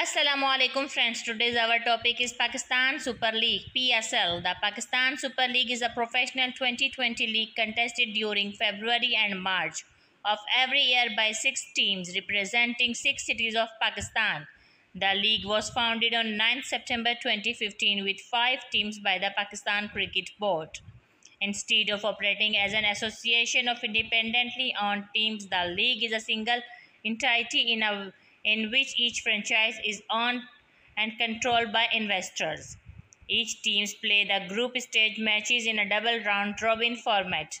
Assalamu alaikum friends. Today's our topic is Pakistan Super League PSL. The Pakistan Super League is a professional 2020 league contested during February and March of every year by six teams representing six cities of Pakistan. The league was founded on 9 September 2015 with five teams by the Pakistan Cricket Board. Instead of operating as an association of independently owned teams, the league is a single entity in a in which each franchise is owned and controlled by investors. Each teams play the group stage matches in a double round robin format.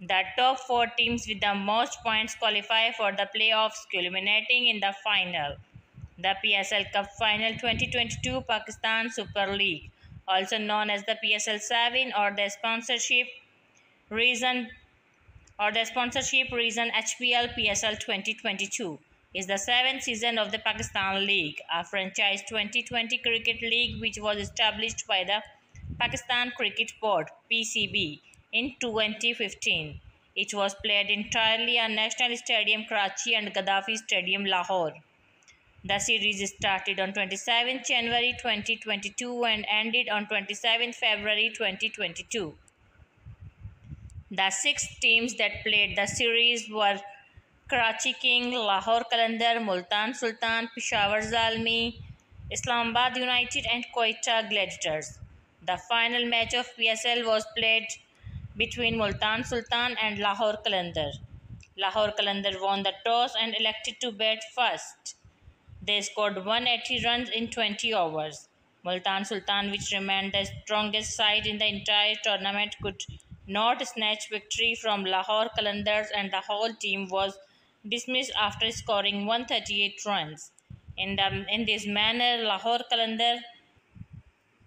The top four teams with the most points qualify for the playoffs, culminating in the final. The PSL Cup Final 2022 Pakistan Super League, also known as the PSL 7 or the sponsorship reason or the sponsorship reason HBL PSL 2022 is the seventh season of the Pakistan League, a franchise 2020 cricket league which was established by the Pakistan Cricket Board (PCB) in 2015. It was played entirely on National Stadium Karachi and Gaddafi Stadium Lahore. The series started on 27 January 2022 and ended on 27 February 2022. The six teams that played the series were Karachi King, Lahore Qalandar, Multan Sultan, Peshawar Zalmi, Islamabad United and Quetta Gladiators. The final match of PSL was played between Multan Sultan and Lahore Qalandar. Lahore Qalandar won the toss and elected to bat first. They scored 180 runs in 20 overs. Multan Sultan, which remained the strongest side in the entire tournament, could not snatch victory from Lahore Qalandars and the whole team was dismissed after scoring 138 runs. In, the, in this manner, Lahore Qalandar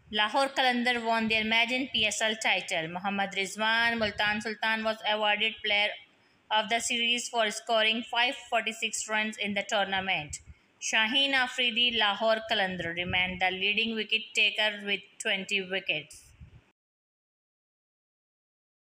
Lahore Qalandar won their maiden PSL title. Muhammad Rizwan Multan Sultan was awarded player of the series for scoring 546 runs in the tournament. Shaheen Afridi Lahore Qalandar remained the leading wicket taker with 20 wickets.